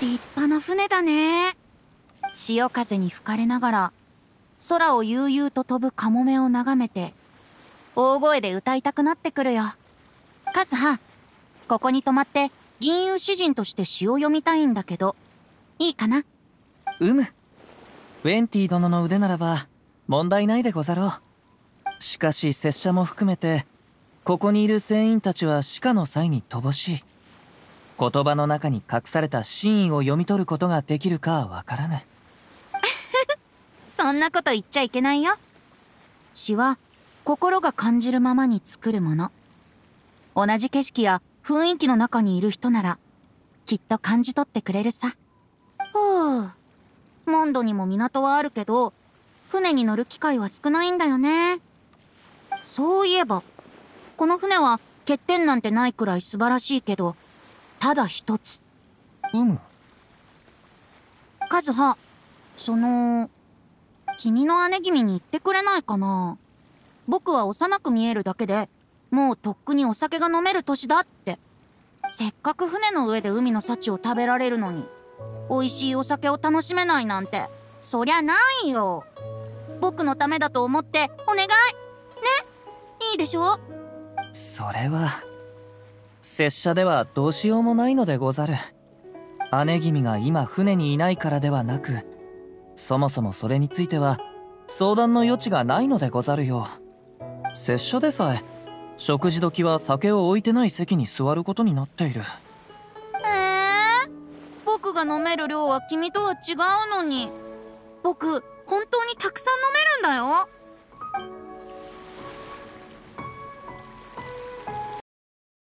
立派な船だね。潮風に吹かれながら空を悠々と飛ぶカモメを眺めて大声で歌いたくなってくるよ。カズハここに泊まって銀融詩人として詩を読みたいんだけどいいかな？うむ。ウェンティ殿の腕ならば問題ないでござろう。しかし拙者も含めてここにいる船員たちは死火の際に乏しい。言葉の中に隠された真意を読み取ることができるかはわからぬ そんなこと言っちゃいけないよ。詩は心が感じるままに作るもの。同じ景色や雰囲気の中にいる人ならきっと感じ取ってくれるさ。ふう。モンドにも港はあるけど船に乗る機会は少ないんだよね。そういえばこの船は欠点なんてないくらい素晴らしいけどただ一つ。うむ。カズハその君の姉君に言ってくれないかな。僕は幼く見えるだけでもうとっくにお酒が飲める年だって。せっかく船の上で海の幸を食べられるのに美味しいお酒を楽しめないなんてそりゃないよ。僕のためだと思ってお願い。ね？いいでしょ？それは拙者ではどうしようもないのでござる。姉君が今船にいないからではなくそもそもそれについては相談の余地がないのでござるよ拙者でさえ食事時は酒を置いてない席に座ることになっている。えー、僕が飲める量は君とは違うのに。僕本当にたくさん飲めるんだよ。